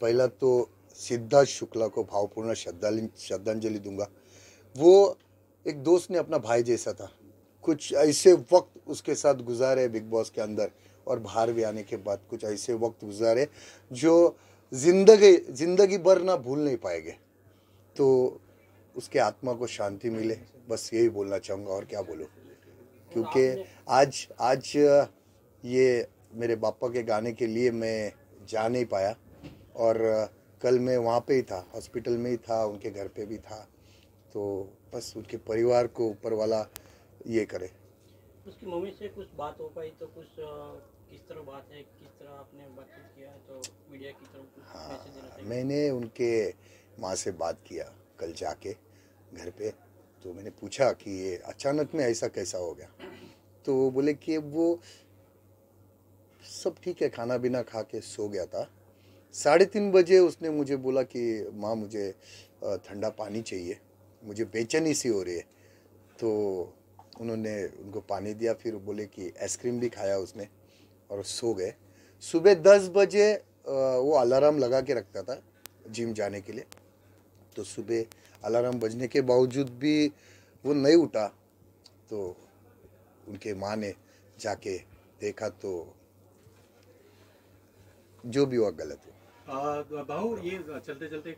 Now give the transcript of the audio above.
पहला तो सिद्धार्थ शुक्ला को भावपूर्ण श्रद्धांजलि श्रद्धांजलि दूँगा। वो एक दोस्त ने अपना भाई जैसा था। कुछ ऐसे वक्त उसके साथ गुजारे बिग बॉस के अंदर और बाहर भी आने के बाद कुछ ऐसे वक्त गुजारे जो ज़िंदगी ज़िंदगी भर ना भूल नहीं पाएँगे। तो उसके आत्मा को शांति मिले। बस यही बोलना चाहूँगा और क्या बोलूँ? क्योंकि आज आज ये मेरे पापा के गाने के लिए मैं जा नहीं पाया। और कल मैं वहाँ पे ही था हॉस्पिटल में ही था उनके घर पे भी था। तो बस उनके परिवार को ऊपर वाला ये करे। उसकी मम्मी से कुछ बात हो पाई तो कुछ किस तरह बात है किस तरह आपने बातचीत किया तो मीडिया की तरफ़ कुछ मैसेज देना हाँ मैंने उनके माँ से बात किया कल जाके घर पे। तो मैंने पूछा कि ये अचानक में ऐसा कैसा हो गया? तो बोले कि वो सब ठीक है खाना पीना खा के सो गया था। साढ़े तीन बजे उसने मुझे बोला कि, माँ, मुझे ठंडा पानी चाहिए। मुझे बेचैनी सी हो रही है। तो उन्होंने उनको पानी दिया, फिर बोले कि आइसक्रीम भी खाया उसने और सो गए। सुबह दस बजे वो अलार्म लगा के रखता था जिम जाने के लिए। तो सुबह अलार्म बजने के बावजूद भी वो नहीं उठा। तो उनके माँ ने जाके देखा तो जो भी हुआ गलत हुआ। भाऊ ये चलते चलते